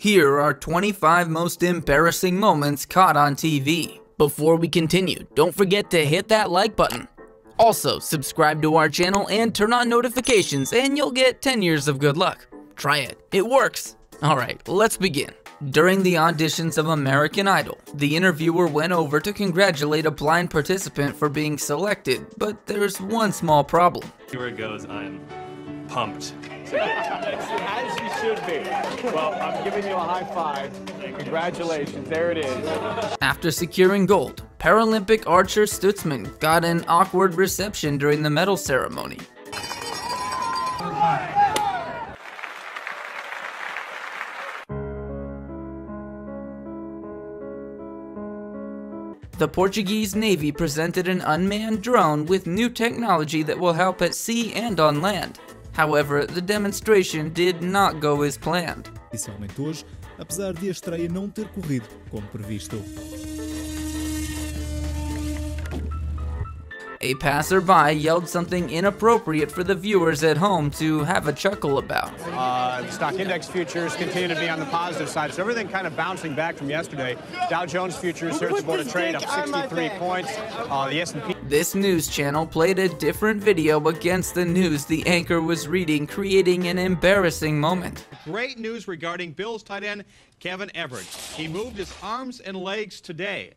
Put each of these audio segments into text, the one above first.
Here are 25 most embarrassing moments caught on TV. Before we continue, don't forget to hit that like button. Also, subscribe to our channel and turn on notifications and you'll get 10 years of good luck. Try it, it works. Alright, let's begin. During the auditions of American Idol, the interviewer went over to congratulate a blind participant for being selected, but there's one small problem. Here it goes, I'm pumped. As you should be. Well, I'm giving you a high five. Congratulations. There it is. After securing gold, Paralympic archer Stutzman got an awkward reception during the medal ceremony. The Portuguese Navy presented an unmanned drone with new technology that will help at sea and on land. However, the demonstration did not go as planned. Inicialmente hoje, apesar de a estreia não ter corrido como previsto. A passerby yelled something inappropriate for the viewers at home to have a chuckle about. Uh, stock index futures continue to be on the positive side, so everything kind of bouncing back from yesterday. Dow Jones futures here at the board of trade up 63 points. Uh, the S&P This news channel played a different video against the news the anchor was reading, creating an embarrassing moment. Great news regarding Bills tight end Kevin Everett. He moved his arms and legs today.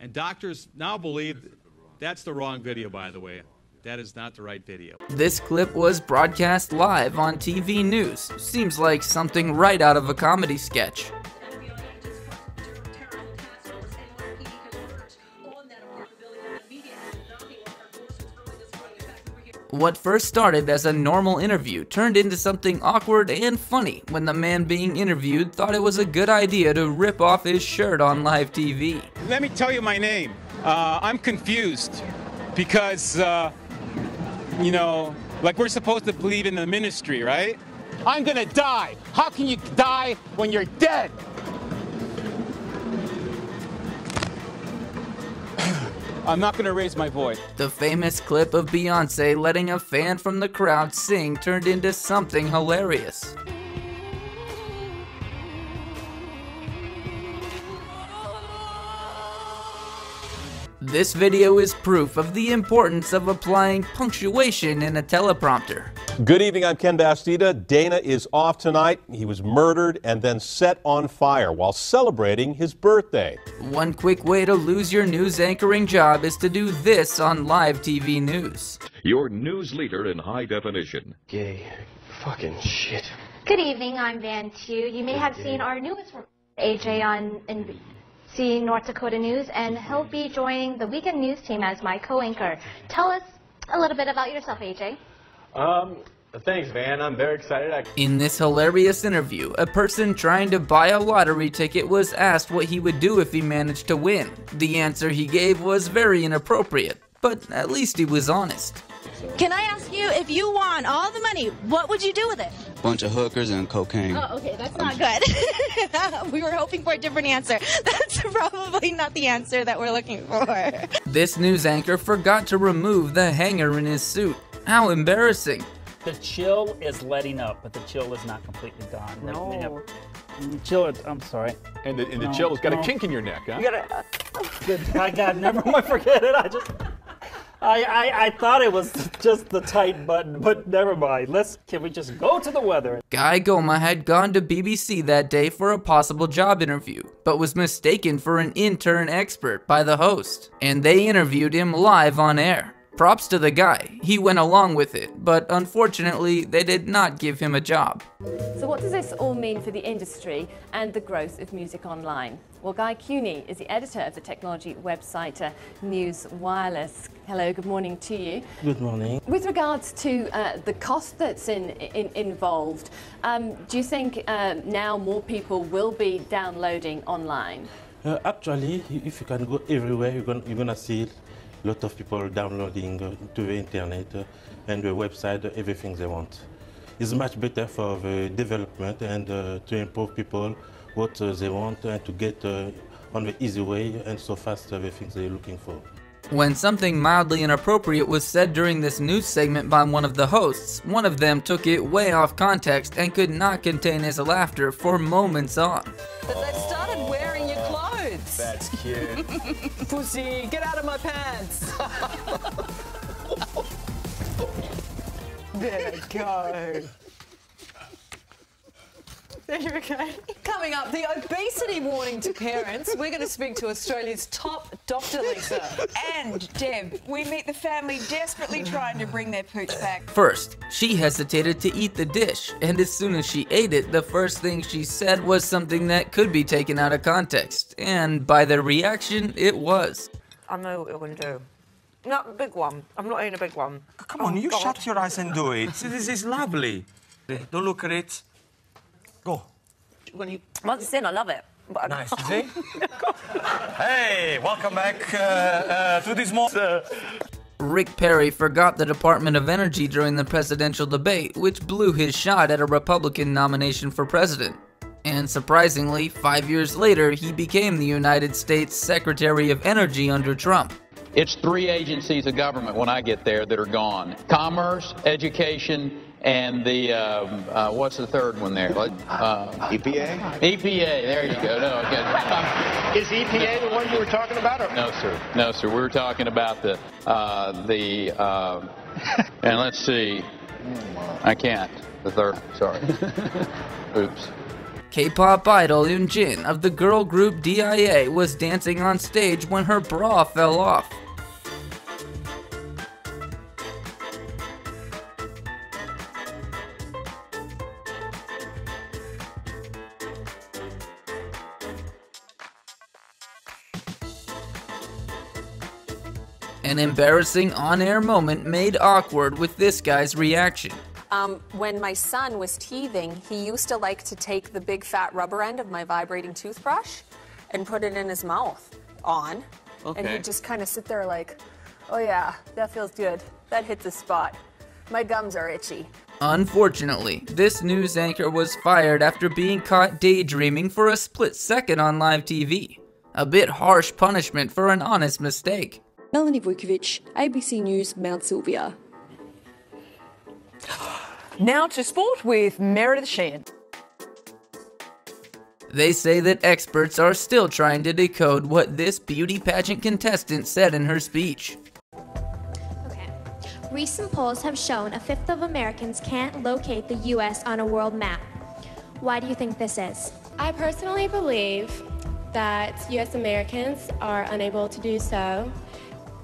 And doctors now believe that's the wrong video, by the way. That is not the right video. This clip was broadcast live on TV news. Seems like something right out of a comedy sketch. What first started as a normal interview turned into something awkward and funny when the man being interviewed thought it was a good idea to rip off his shirt on live TV. Let me tell you my name. Uh, I'm confused because, uh, you know, like we're supposed to believe in the ministry, right? I'm gonna die. How can you die when you're dead? I'm not gonna raise my voice. The famous clip of Beyonce letting a fan from the crowd sing turned into something hilarious. This video is proof of the importance of applying punctuation in a teleprompter. Good evening, I'm Ken Bastida. Dana is off tonight. He was murdered and then set on fire while celebrating his birthday. One quick way to lose your news anchoring job is to do this on live TV news. Your news leader in high definition. Gay fucking shit. Good evening, I'm Van Tieu. You may have seen our newest reporter, AJ on NBC North Dakota News, and he'll be joining the weekend news team as my co-anchor. Tell us a little bit about yourself, AJ. Um, thanks, Van. I'm very excited. I In this hilarious interview, a person trying to buy a lottery ticket was asked what he would do if he managed to win. The answer he gave was very inappropriate, but at least he was honest. Can I ask you, if you won all the money, what would you do with it? Bunch of hookers and cocaine. Oh, okay, that's not good. we were hoping for a different answer. That's probably not the answer that we're looking for. This news anchor forgot to remove the hanger in his suit. How embarrassing. The chill is letting up, but the chill is not completely gone. No. you know, the chill, is- I'm sorry. And the, and the No, chill has got no. a kink in your neck, huh? You gotta. I got never mind. Forget it. I just. I, I I thought it was just the tight button, but never mind. Let's. Can we just go to the weather? Guy Goma had gone to BBC that day for a possible job interview, but was mistaken for an intern expert by the host, and they interviewed him live on air. Props to the guy, he went along with it, but unfortunately, they did not give him a job. So what does this all mean for the industry and the growth of music online? Well, Guy Kewney is the editor of the technology website uh, News Wireless. Hello, good morning to you. Good morning. With regards to uh, the cost that's in, in, involved, um, do you think uh, now more people will be downloading online? Uh, actually, if you can go everywhere, you're gonna, you're gonna see a lot of people downloading uh, to the internet uh, and the website uh, everything they want. It's much better for the development and uh, to improve people what uh, they want and to get uh, on the easy way and so fast everything they're looking for. When something mildly inappropriate was said during this news segment by one of the hosts, one of them took it way off context and could not contain his laughter for moments on. That's cute. Pussy, get out of my pants. there you go. There you go. Coming up, the obesity warning to parents. We're going to speak to Australia's top doctor, Lisa. And, Deb, we meet the family desperately trying to bring their pooch back. First, she hesitated to eat the dish, and as soon as she ate it, the first thing she said was something that could be taken out of context. And by their reaction, it was. I know what you're going to do. Not a big one. I'm not eating a big one. Come on, Oh, you God. shut your eyes and do it. This is lovely. Don't look at it. Go. When you... Once in, I love it. But Nice, you see? hey, welcome back uh, uh, to this morning. Rick Perry forgot the Department of Energy during the presidential debate, which blew his shot at a Republican nomination for president. And surprisingly, five years later, he became the United States Secretary of Energy under Trump. It's three agencies of government when I get there that are gone commerce, education, and the, um, uh, what's the third one there? Uh, EPA? EPA, there you go. No, okay. Is EPA the one you were talking about? Or? No, sir. No, sir. We were talking about the, uh, the, uh, and let's see. I can't. The third, sorry. Oops. K-pop idol Yoon Jin of the girl group DIA was dancing on stage when her bra fell off. An embarrassing on-air moment made awkward with this guy's reaction. Um, when my son was teething, he used to like to take the big fat rubber end of my vibrating toothbrush and put it in his mouth on. And he'd just kind of sit there like, oh yeah, that feels good. That hit the spot. My gums are itchy. Unfortunately, this news anchor was fired after being caught daydreaming for a split second on live TV. A bit harsh punishment for an honest mistake. Melanie Vukovic, ABC News, Mount Sylvia. Now to sport with Meredith Sheehan. They say that experts are still trying to decode what this beauty pageant contestant said in her speech. Recent polls have shown a fifth of Americans can't locate the U.S. on a world map. Why do you think this is? I personally believe that U.S. Americans are unable to do so.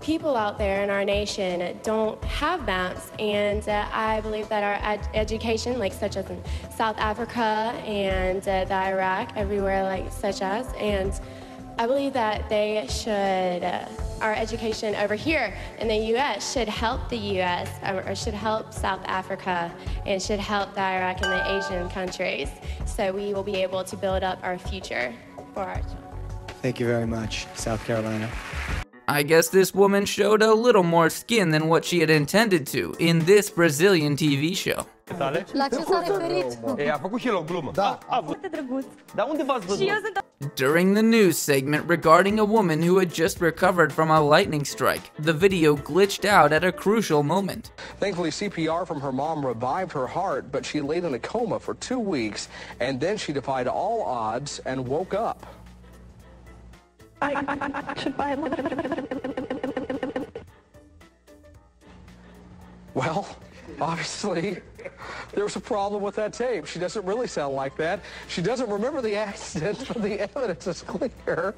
People out there in our nation don't have maps, and uh, I believe that our ed- education, like such as in South Africa and uh, the Iraq, everywhere like such as, and I believe that they should, uh, our education over here in the U.S. should help the U.S. or, should help South Africa and should help the Iraq and the Asian countries, so we will be able to build up our future for our children. Thank you very much, South Carolina. I guess this woman showed a little more skin than what she had intended to in this Brazilian TV show. During the news segment regarding a woman who had just recovered from a lightning strike, the video glitched out at a crucial moment. Thankfully, CPR from her mom revived her heart, but she laid in a coma for two weeks, and then she defied all odds and woke up. Well, obviously, there was a problem with that tape. She doesn't really sound like that. She doesn't remember the accident, but the evidence is clear.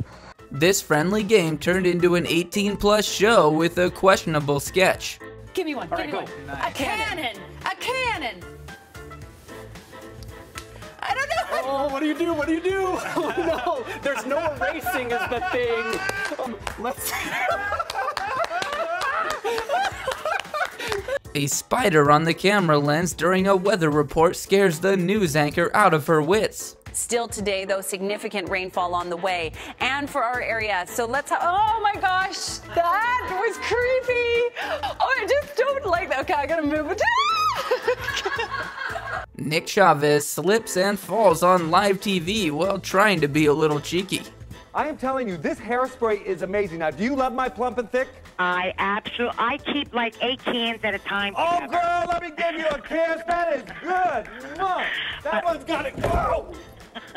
This friendly game turned into an 18 plus show with a questionable sketch. Give me one. Give me one. A cannon. A cannon. Oh, what do you do? What do you do? Oh no, there's no erasing is the thing. Um, let's. A spider on the camera lens during a weather report scares the news anchor out of her wits. Still today, though, significant rainfall on the way and for our area. So let's. Oh my gosh, that was creepy. Oh, I just don't like that. Okay, I gotta move it. Nick Chavez slips and falls on live TV while trying to be a little cheeky. I am telling you, this hairspray is amazing. Now, do you love my plump and thick? I absolutely. I keep like eight cans at a time. Oh, together. girl, let me give you a kiss. That is good. Mwah. That one's got it. Whoa!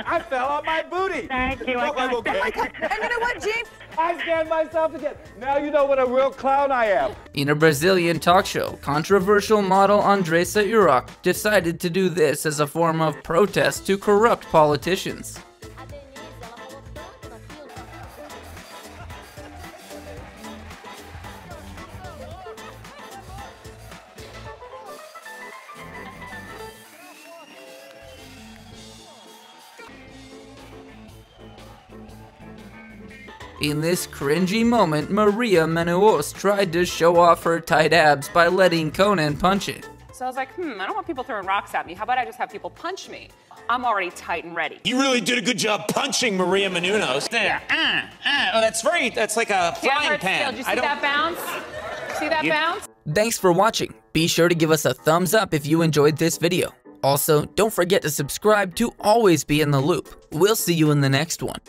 I fell on my booty. Thank you. No, I I'm got okay. that. And you know what, Jeep? I scanned myself again. Now you know what a real clown I am. In a Brazilian talk show, controversial model Andressa Urach decided to do this as a form of protest to corrupt politicians. In this cringy moment, Maria Menounos tried to show off her tight abs by letting Conan punch it. So I was like, hmm, I don't want people throwing rocks at me. How about I just have people punch me? I'm already tight and ready. You really did a good job punching Maria Menounos. There. Ah, ah. Oh, that's very, that's like a frying Camera pan. still. Did you I see don't- that bounce? See that You- bounce? Thanks for watching. Be sure to give us a thumbs up if you enjoyed this video. Also, don't forget to subscribe to always be in the loop. We'll see you in the next one.